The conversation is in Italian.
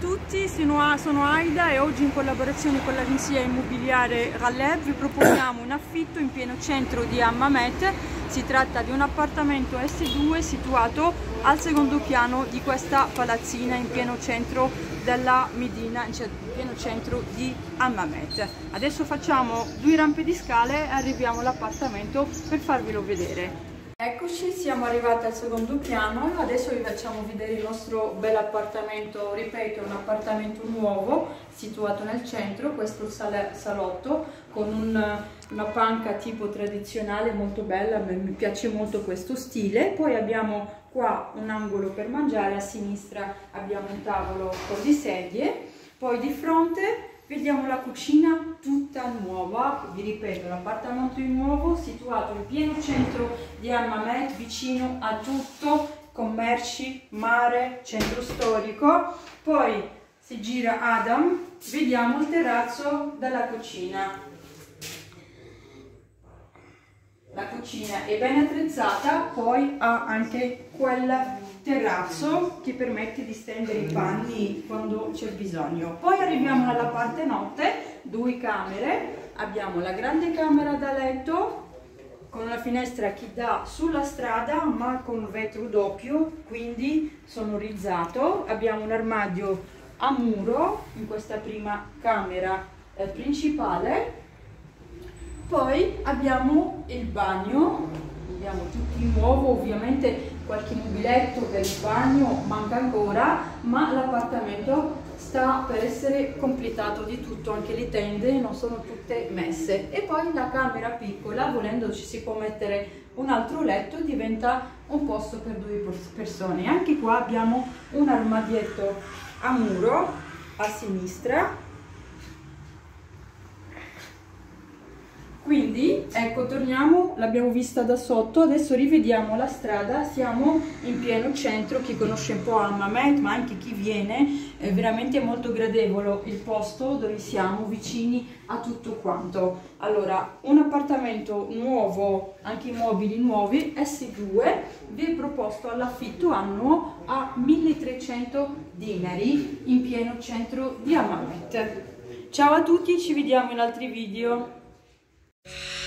tutti, sono Aida e oggi in collaborazione con l'agenzia immobiliare Ralev vi proponiamo un affitto in pieno centro di Hammamet. Si tratta di un appartamento S2 situato al secondo piano di questa palazzina in pieno centro della Medina, in pieno centro di Hammamet. Adesso facciamo due rampe di scale e arriviamo all'appartamento per farvelo vedere. Eccoci, siamo arrivati al secondo piano, adesso vi facciamo vedere il nostro bel appartamento, ripeto, è un appartamento nuovo situato nel centro, questo sal salotto con un, una panca tipo tradizionale molto bella, mi piace molto questo stile, poi abbiamo qua un angolo per mangiare, a sinistra abbiamo un tavolo con di sedie, poi di fronte Vediamo la cucina tutta nuova, vi ripeto, l'appartamento nuovo situato in pieno centro di Hammamet, vicino a tutto, commerci, mare, centro storico. Poi si gira Adam, vediamo il terrazzo della cucina. La cucina è ben attrezzata, poi ha anche quella terrazzo che permette di stendere i panni quando c'è bisogno. Poi arriviamo alla parte notte, due camere, abbiamo la grande camera da letto con una finestra che dà sulla strada ma con vetro doppio, quindi sonorizzato. Abbiamo un armadio a muro in questa prima camera eh, principale. Poi abbiamo il bagno, abbiamo tutti nuovo, ovviamente qualche mobiletto per il bagno manca ancora, ma l'appartamento sta per essere completato di tutto, anche le tende non sono tutte messe. E poi la camera piccola, volendo ci si può mettere un altro letto, diventa un posto per due persone. Anche qua abbiamo un armadietto a muro a sinistra Quindi, ecco, torniamo, l'abbiamo vista da sotto, adesso rivediamo la strada, siamo in pieno centro, chi conosce un po' Almamet, ma anche chi viene, è veramente molto gradevole il posto dove siamo, vicini a tutto quanto. Allora, un appartamento nuovo, anche i mobili nuovi, S2, vi è proposto all'affitto annuo a 1300 dinari in pieno centro di Almamet. Ciao a tutti, ci vediamo in altri video. You